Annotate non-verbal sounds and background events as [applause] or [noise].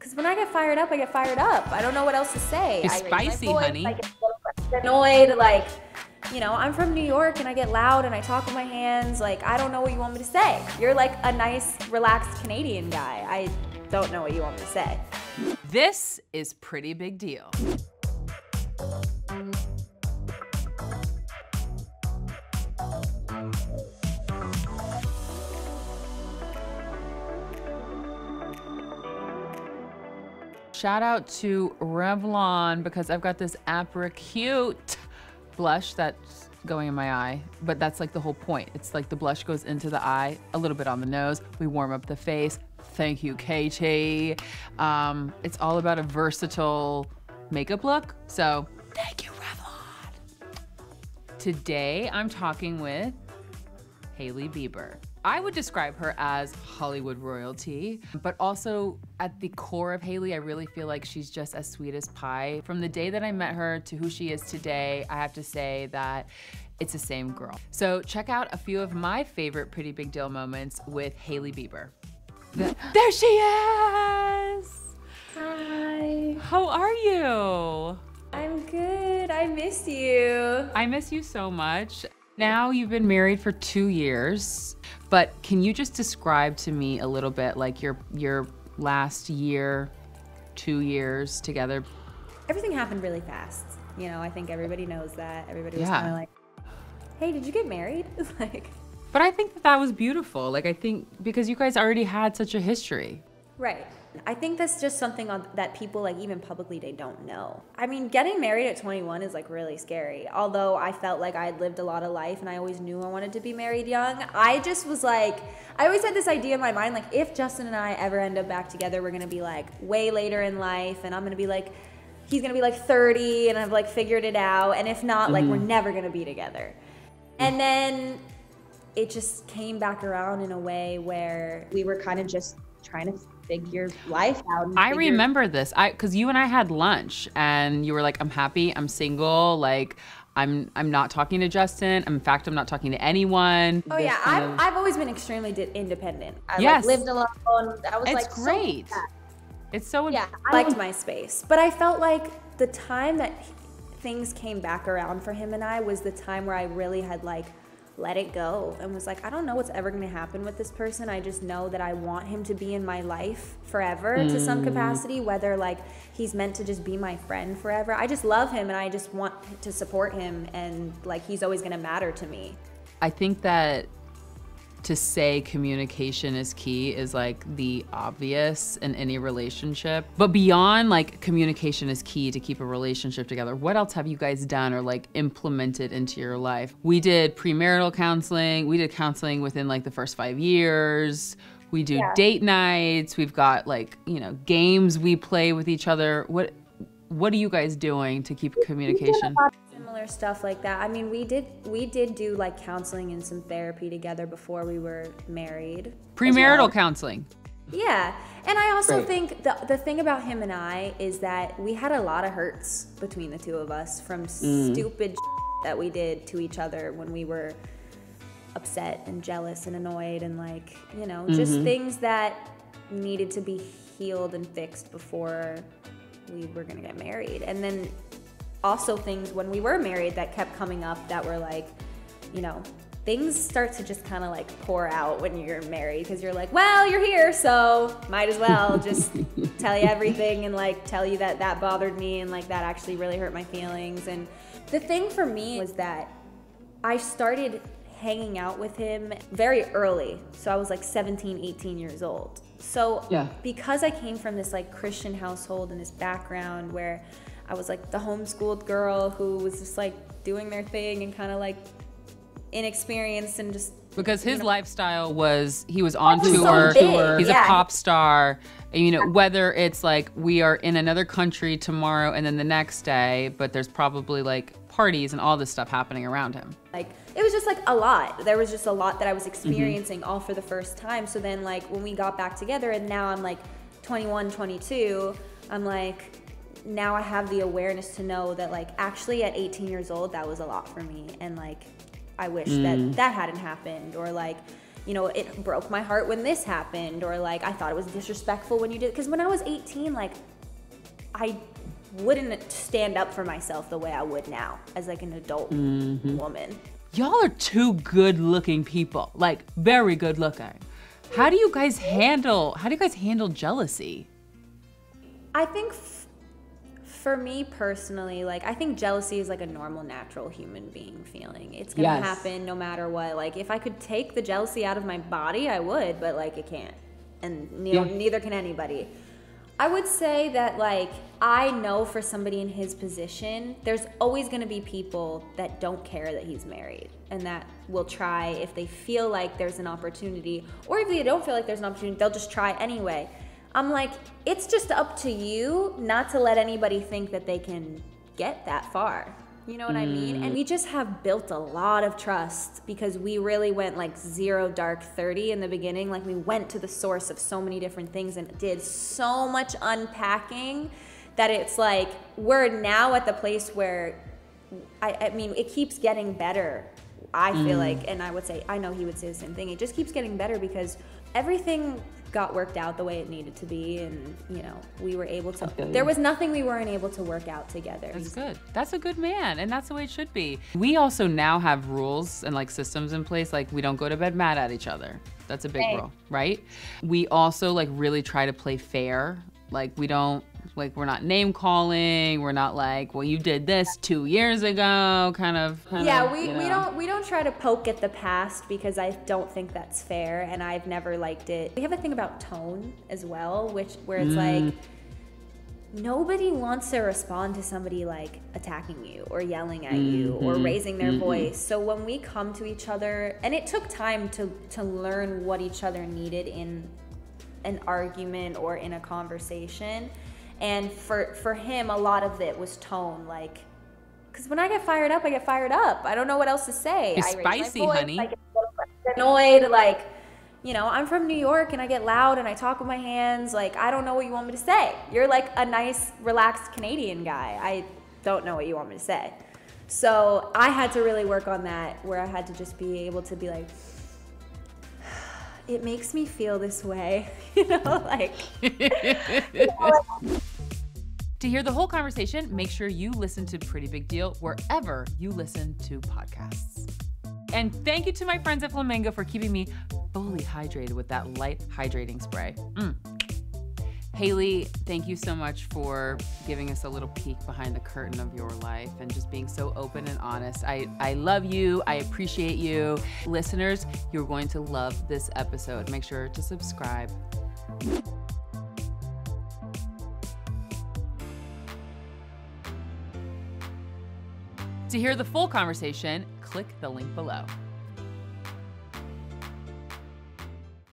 Because when I get fired up, I get fired up. I don't know what else to say. You're I spicy, voice, honey. I get annoyed. Like, you know, I'm from New York and I get loud and I talk with my hands. Like, I don't know what you want me to say. You're like a nice, relaxed Canadian guy. I don't know what you want me to say. This is pretty big deal. Shout out to Revlon because I've got this Apra Cute blush that's going in my eye, but that's like the whole point. It's like the blush goes into the eye, a little bit on the nose. We warm up the face. Thank you, Katie. Um, it's all about a versatile makeup look. So thank you, Revlon. Today I'm talking with Hailey Bieber. I would describe her as Hollywood royalty, but also at the core of Hailey, I really feel like she's just as sweet as pie. From the day that I met her to who she is today, I have to say that it's the same girl. So check out a few of my favorite Pretty Big Deal moments with Hailey Bieber. The- [laughs] there she is! Hi. How are you? I'm good. I miss you. I miss you so much. Now you've been married for two years, but can you just describe to me a little bit like your your last year, two years together? Everything happened really fast. You know, I think everybody knows that. Everybody was Yeah. kind of like, hey, did you get married? [laughs] like, But I think that that was beautiful. Like I think because you guys already had such a history. Right. I think that's just something on, that people like even publicly they don't know. I mean, getting married at 21 is like really scary. Although I felt like I had lived a lot of life and I always knew I wanted to be married young. I just was like I always had this idea in my mind like if Justin and I ever end up back together, we're going to be like way later in life and I'm going to be like he's going to be like 30 and I've like figured it out and if not like we're mm-hmm. never going to be together. And then it just came back around in a way where we were kind of just trying to figure life out. and I figure- remember this. I cuz you and I had lunch and you were like I'm happy, I'm single, like I'm I'm not talking to Justin. In fact, I'm not talking to anyone. Oh This yeah, kind I've, of- I've always been extremely di- independent. I Yes. like, lived alone. I was It's like so great. sad. It's so yeah, I liked my space, but I felt like the time that he- things came back around for him and I was the time where I really had like let it go and was like, I don't know what's ever going to happen with this person. I just know that I want him to be in my life forever to Mm. some capacity, whether like he's meant to just be my friend forever. I just love him and I just want to support him and like he's always going to matter to me. I think that to say communication is key is like the obvious in any relationship. But beyond like communication is key to keep a relationship together, what else have you guys done or like implemented into your life? We did premarital counseling, we did counseling within like the first five years. We do date nights. We've got like, you know, games we play with each other. What what are you guys doing to keep communication? similar stuff like that. I mean, we did we did do like counseling and some therapy together before we were married. Premarital counseling. Yeah. And I also Right. think the the thing about him and I is that we had a lot of hurts between the two of us from mm. stupid [laughs] that we did to each other when we were upset and jealous and annoyed and like, you know, just mm-hmm. things that needed to be healed and fixed before we were going to get married. And then also things when we were married that kept coming up that were like, you know, things start to just kind of like pour out when you're married because you're like, well, you're here, so might as well just [laughs] tell you everything and like tell you that that bothered me and like that actually really hurt my feelings. And the thing for me was that I started hanging out with him very early. So I was like 17, 18 years old. So Yeah. because I came from this like Christian household and this background where I was like the homeschooled girl who was just like doing their thing and kind of like inexperienced and just Because his lifestyle was he was on was so tour. big, He's yeah. a pop star. You know, whether it's like we are in another country tomorrow and then the next day, but there's probably like parties and all this stuff happening around him. like it was just like a lot there was just a lot that i was mm-hmm. experiencing all for the first time so then like when we got back together and now i'm like 21 22 i'm like now i have the awareness to know that like actually at 18 years old that was a lot for me and like i wish that that hadn't happened or like you know, it broke my heart when this happened, or like I thought it was disrespectful when you did. Because when I was 18, like I wouldn't stand up for myself the way I would now as like an adult mm-hmm. woman. Y'all are two good looking people, like very good looking. How do you guys handle how do you guys handle jealousy? I think for me personally, like I think jealousy is like a normal natural human being feeling. It's going to yes. happen no matter what. Like if I could take the jealousy out of my body, I would, but like it can't. And yeah. neither can anybody. I would say that like I know for somebody in his position, there's always going to be people that don't care that he's married and that will try if they feel like there's an opportunity or if they don't feel like there's an opportunity, they'll just try anyway. I'm like, it's just up to you not to let anybody think that they can get that far. You know what mm. I mean? And we just have built a lot of trust because we really went like zero dark 30 in the beginning. Like we went to the source of so many different things and did so much unpacking that it's like we're now at the place where I, I mean, it keeps getting better. I feel mm. like, and I would say, I know he would say the same thing. It just keeps getting better because everything got worked out the way it needed to be and you know we were able to there was nothing we weren't able to work out together. That's good. That's a good man and that's the way it should be. We also now have rules and like systems in place like we don't go to bed mad at each other. That's a big right. rule right? We also like really try to play fair. Like we don't like we're not name calling we're not like well you did this two years ago kind of kind yeah of, we, you know. we don't we don't try to poke at the past because i don't think that's fair and i've never liked it we have a thing about tone as well which where it's mm. like nobody wants to respond to somebody like attacking you or yelling at mm-hmm. you or mm-hmm. raising their mm-hmm. voice so when we come to each other and it took time to to learn what each other needed in an argument or in a conversation and for for him a lot of it was tone like because when i get fired up i get fired up. I don't know what else to say. It's I spicy voice, honey. I get annoyed like you know i'm from new york and i get loud and i talk with my hands. Like i don't know what you want me to say. You're like a nice relaxed canadian guy. I don't know what you want me to say. So i had to really work on that where i had to just be able to be like [sighs] it makes me feel this way [laughs] you know like, [laughs] [laughs] you know, like to hear the whole conversation, make sure you listen to Pretty Big Deal wherever you listen to podcasts. And thank you to my friends at Flamingo for keeping me fully hydrated with that light hydrating spray. Mm. Hailey, thank you so much for giving us a little peek behind the curtain of your life and just being so open and honest. I, I love you. I appreciate you. Listeners, you're going to love this episode. Make sure to subscribe. To hear the full conversation, click the link below.